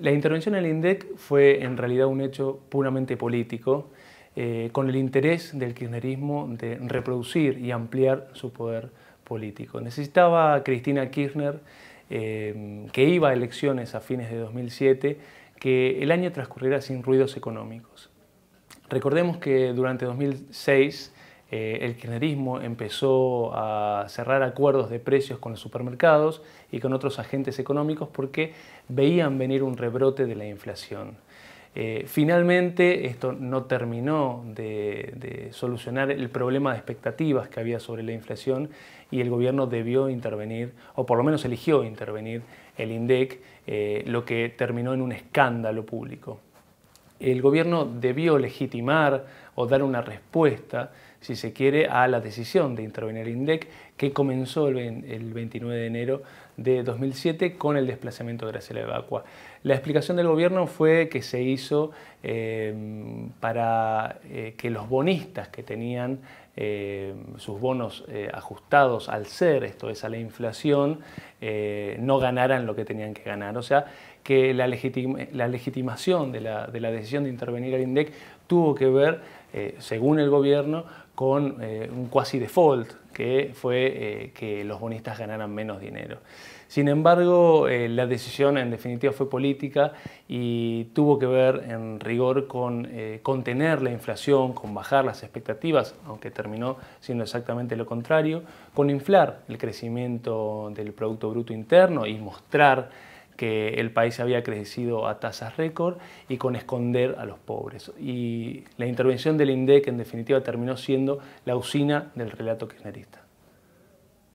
La intervención del INDEC fue en realidad un hecho puramente político, eh, con el interés del kirchnerismo de reproducir y ampliar su poder político. Necesitaba Cristina Kirchner, eh, que iba a elecciones a fines de 2007, que el año transcurriera sin ruidos económicos. Recordemos que durante 2006 eh, el kirchnerismo empezó a cerrar acuerdos de precios con los supermercados y con otros agentes económicos porque veían venir un rebrote de la inflación. Eh, finalmente, esto no terminó de, solucionar el problema de expectativas que había sobre la inflación y el gobierno debió intervenir, o por lo menos eligió intervenir el INDEC, eh, lo que terminó en un escándalo público el gobierno debió legitimar o dar una respuesta, si se quiere, a la decisión de intervenir INDEC que comenzó el 29 de enero de 2007 con el desplazamiento de Graciela Evacua. La explicación del gobierno fue que se hizo eh, para eh, que los bonistas que tenían eh, sus bonos ajustados al ser, esto es a la inflación, no ganaran lo que tenían que ganar. O sea, que la, legitimación de la, decisión de intervenir al INDEC tuvo que ver, eh, según el gobierno, con eh, un quasi default, que fue eh, que los bonistas ganaran menos dinero. Sin embargo, la decisión en definitiva fue política y tuvo que ver en rigor con contener la inflación, con bajar las expectativas, aunque terminó siendo exactamente lo contrario, con inflar el crecimiento del Producto Bruto Interno y mostrar que el país había crecido a tasas récord y con esconder a los pobres. Y la intervención del INDEC en definitiva terminó siendo la usina del relato kirchnerista.